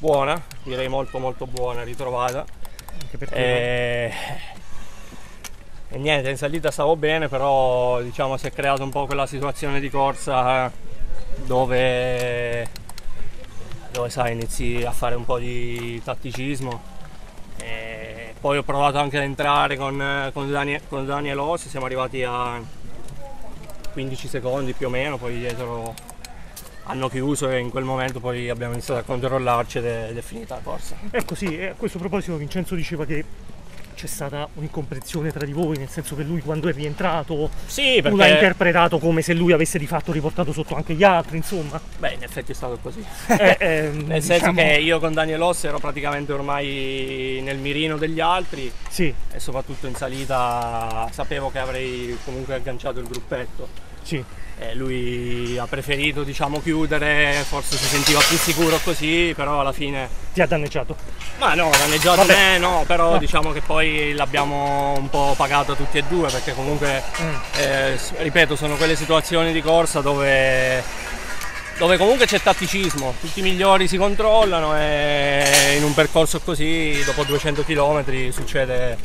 buona, direi molto molto buona, ritrovata. Anche perché E... e niente, in salita stavo bene, però diciamo si è creata un po' quella situazione di corsa dove, dove sai, inizi a fare un po' di tatticismo. E poi ho provato anche ad entrare con, con, Daniel, con Daniel Ossi, siamo arrivati a 15 secondi più o meno, poi dietro hanno chiuso e in quel momento poi abbiamo iniziato a controllarci ed è, ed è finita la corsa. Ecco sì, a questo proposito Vincenzo diceva che c'è stata un'incomprensione tra di voi, nel senso che lui quando è rientrato Sì, tu perché interpretato come se lui avesse di fatto riportato sotto anche gli altri, insomma. beh, in effetti è stato così. Eh, ehm, Nel senso diciamo- che io con Daniel Ossi ero praticamente ormai nel mirino degli altri Sì, e soprattutto in salita sapevo che avrei comunque agganciato il gruppetto. Sì. E lui ha preferito diciamo chiudere, forse si sentiva più sicuro così, però alla fine Ti ha danneggiato. Ma no, danneggiato Vabbè. me no, però Ah. diciamo che poi l'abbiamo un po' pagato tutti e due perché comunque, Mm. eh, ripeto, sono quelle situazioni di corsa dove, dove comunque c'è tatticismo, tutti i migliori si controllano e in un percorso così dopo 200 km succede,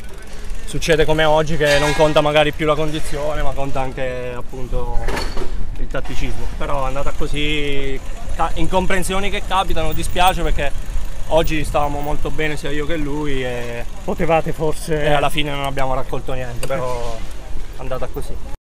succede come oggi che non conta magari più la condizione ma conta anche appunto il tatticismo. Però è andata così, incomprensioni che capitano, dispiace perché oggi stavamo molto bene sia io che lui e, Potevate forse... e alla fine non abbiamo raccolto niente, però è andata così.